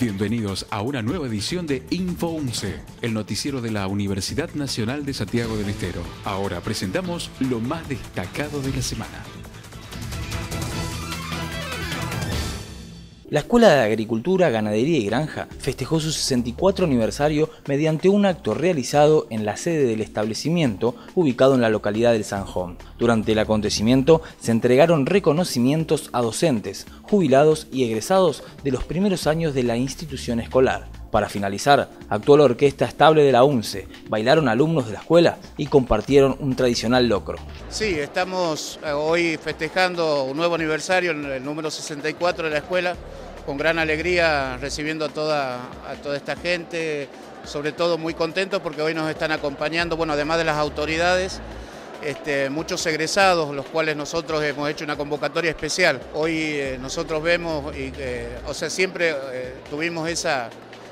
Bienvenidos a una nueva edición de Info 11, el noticiero de la Universidad Nacional de Santiago del Estero. Ahora presentamos lo más destacado de la semana. La Escuela de Agricultura, Ganadería y Granja festejó su 64 aniversario mediante un acto realizado en la sede del establecimiento ubicado en la localidad del Sanjón. Durante el acontecimiento se entregaron reconocimientos a docentes, jubilados y egresados de los primeros años de la institución escolar. Para finalizar, actuó la orquesta estable de la UNCE, bailaron alumnos de la escuela y compartieron un tradicional locro. Sí, estamos eh, hoy festejando un nuevo aniversario, el número 64 de la escuela, con gran alegría recibiendo a toda, a toda esta gente, sobre todo muy contentos porque hoy nos están acompañando, bueno, además de las autoridades, este, muchos egresados, los cuales nosotros hemos hecho una convocatoria especial. Hoy eh, nosotros vemos, y, eh, o sea, siempre tuvimos esa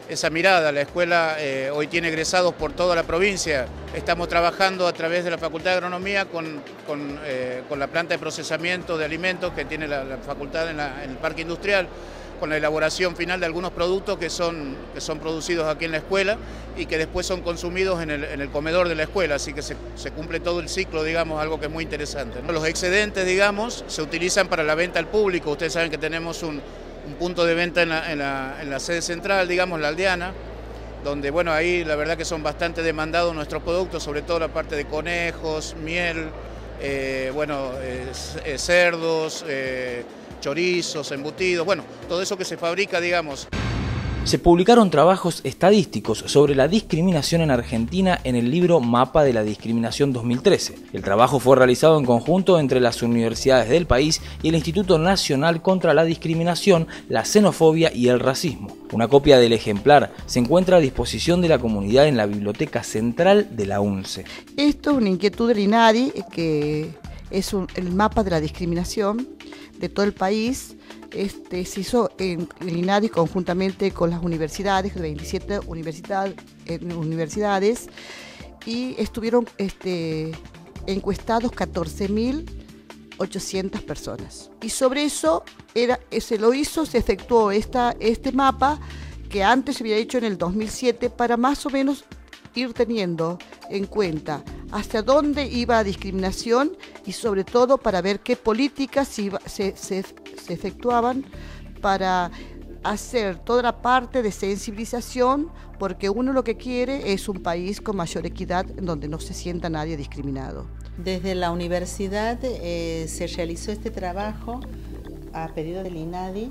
esa mirada. La escuela eh, hoy tiene egresados por toda la provincia. Estamos trabajando a través de la Facultad de Agronomía con, con, eh, la planta de procesamiento de alimentos que tiene la, facultad en, el parque industrial, con la elaboración final de algunos productos que son, que son producidos aquí en la escuela y que después son consumidos en el, comedor de la escuela, así que se, cumple todo el ciclo, digamos, algo que es muy interesante. Los excedentes, digamos, se utilizan para la venta al público. Ustedes saben que tenemos un un punto de venta en la, sede central, digamos, la aldeana, donde, bueno, ahí la verdad que son bastante demandados nuestros productos, sobre todo la parte de conejos, miel, eh, bueno, eh, cerdos, eh, chorizos, embutidos, bueno, todo eso que se fabrica, digamos se publicaron trabajos estadísticos sobre la discriminación en Argentina en el libro Mapa de la Discriminación 2013. El trabajo fue realizado en conjunto entre las universidades del país y el Instituto Nacional contra la Discriminación, la Xenofobia y el Racismo. Una copia del ejemplar se encuentra a disposición de la comunidad en la Biblioteca Central de la UNCE. Esto es una inquietud del INADI, que es el mapa de la discriminación de todo el país este, se hizo en INADI conjuntamente con las universidades, 27 universidades, y estuvieron este, encuestados 14.800 personas. Y sobre eso era, se lo hizo, se efectuó esta, este mapa que antes se había hecho en el 2007 para más o menos ir teniendo en cuenta hacia dónde iba la discriminación y sobre todo para ver qué políticas se, efectuaban para hacer toda la parte de sensibilización, porque uno lo que quiere es un país con mayor equidad donde no se sienta nadie discriminado. Desde la universidad eh, se realizó este trabajo a pedido del INADI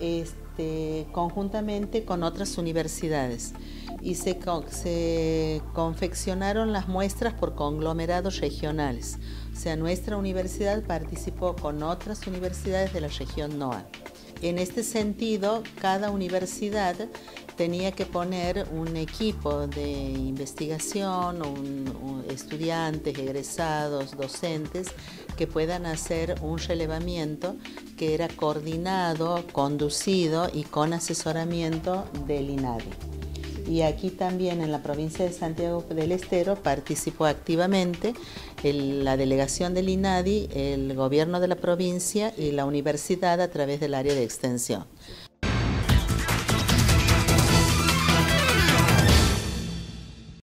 este, conjuntamente con otras universidades y se, se confeccionaron las muestras por conglomerados regionales. O sea, nuestra universidad participó con otras universidades de la región NOA. En este sentido, cada universidad tenía que poner un equipo de investigación, estudiantes, egresados, docentes, que puedan hacer un relevamiento que era coordinado, conducido y con asesoramiento del INADI. Y aquí también en la provincia de Santiago del Estero participó activamente la delegación del INADI, el gobierno de la provincia y la universidad a través del área de extensión.